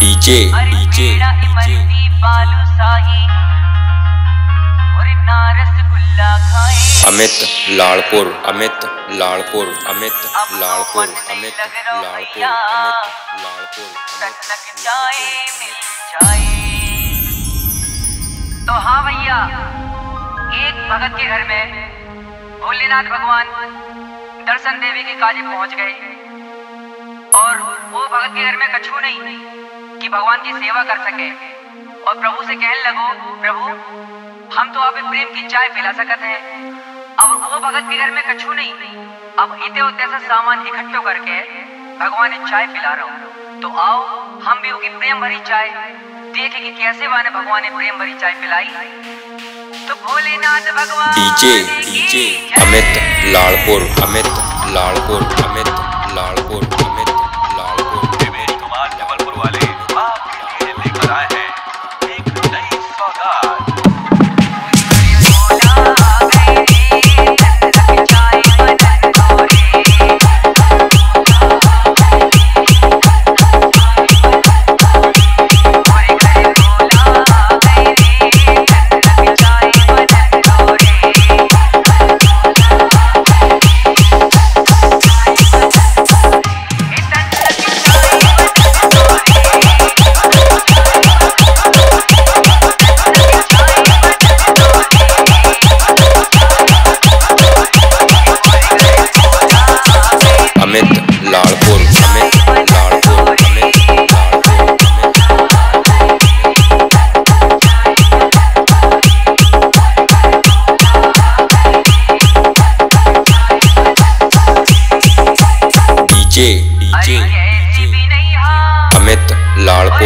DJ DJ Amit Lalpur Amit Lalpur Amit अब लालपुर अमित तो हाँ भैया एक भगत के घर में भोलेनाथ भगवान दर्शन देवी के काजे पहुँच गए। और वो भगत के घर में कछु नहीं। कि भगवान की सेवा कर सके। और प्रभु से कहने लगो प्रभु हम तो आप प्रेम की चाय पिला सकते हैं। अब वो भगत के घर में कछु नहीं। अब इतने उतने सा सामान इकट्ठो करके भगवान ने चाय पिला रहा। हूँ तो आओ हम भी उनकी प्रेम भरी चाय देखे कि कैसे वाने भगवान ने प्रेम भरी चाय पिलाई। तो भोलेनाथ भगवान डीजे डीजे अमित लालपुर अमित लालपुर अमित।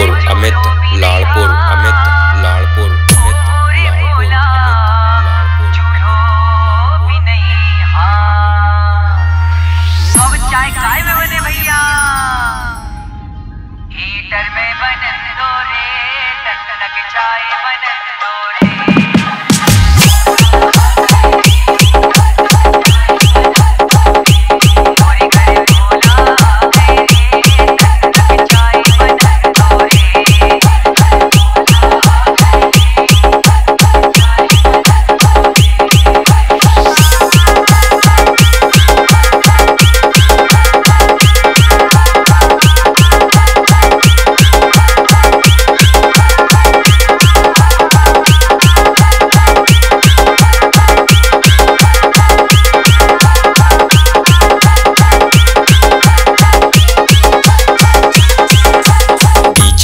लालपुर अमित लालपुर अमित लालपुर अमित चाय बने भैया में चाय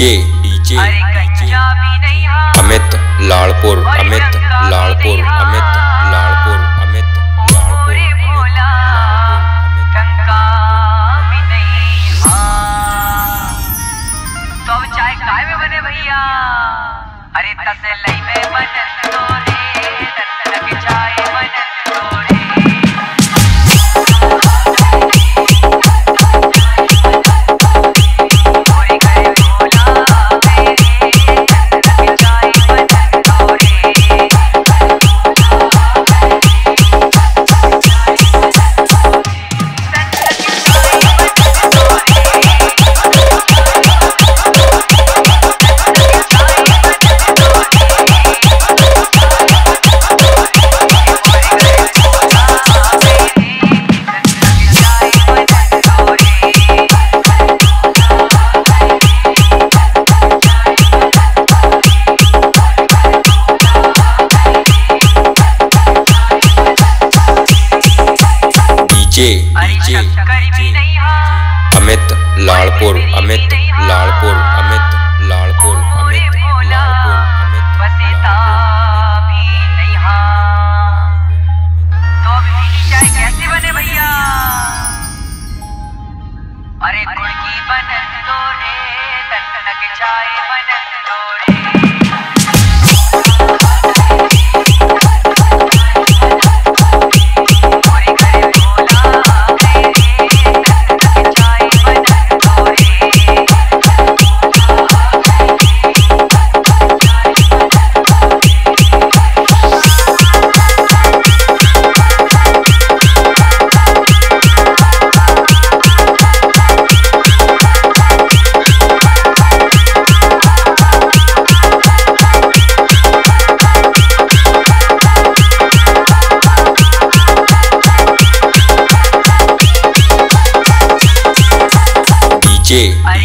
डीजे डीजे हाँ। अमित लालपुर अमित। लालपुर अमित लालपुर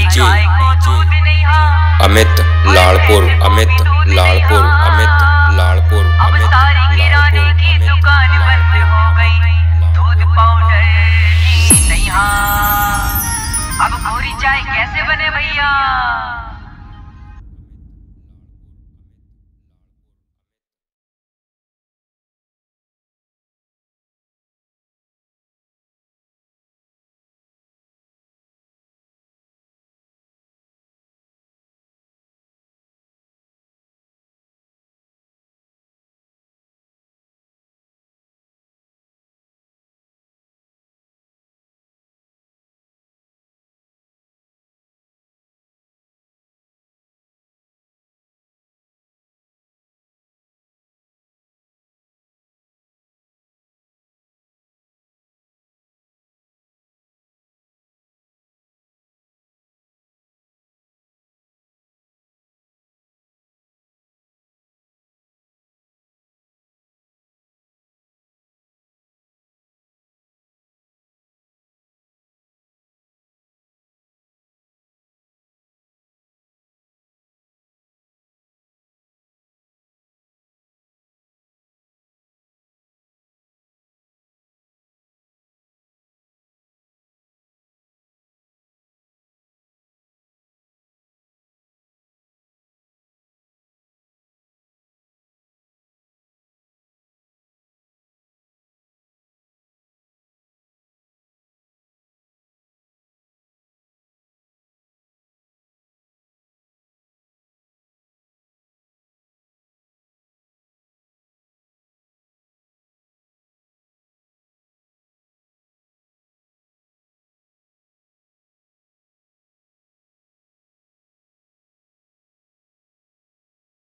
डीजे अमित लालपुर अमित लालपुर अमित लालपुर, अमित की दुकान बंद हो नहीं अब गोरी चाय कैसे बने भैया?